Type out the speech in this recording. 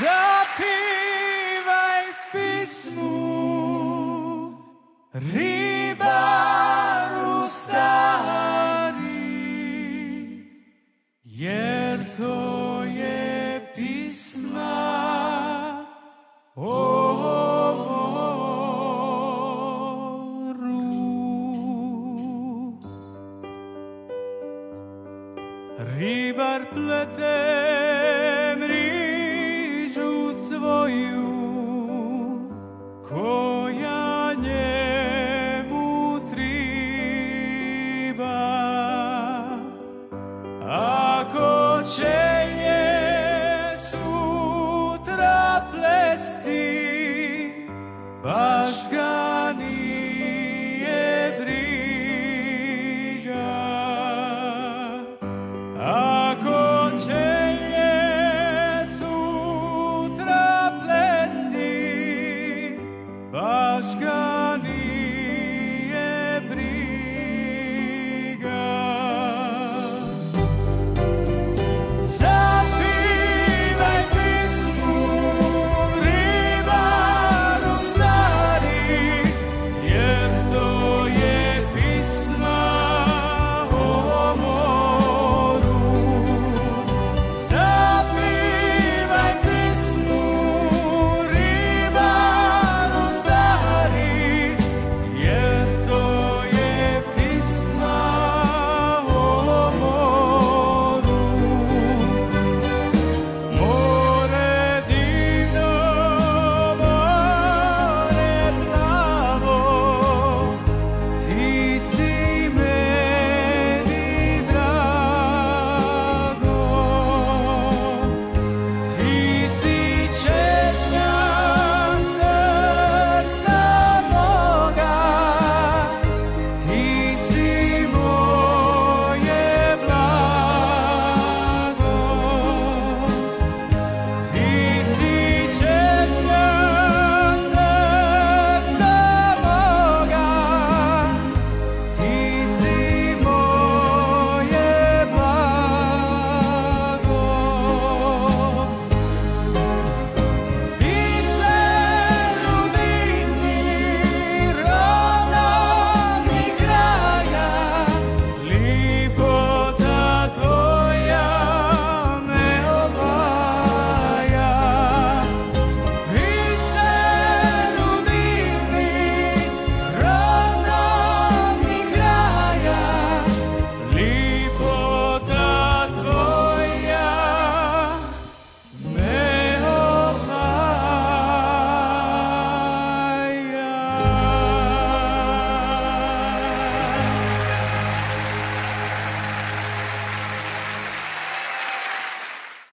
Zapívaj písmu, rybáru starý, jer to je písma. Rybar plete nadzieję z utra plesti, aż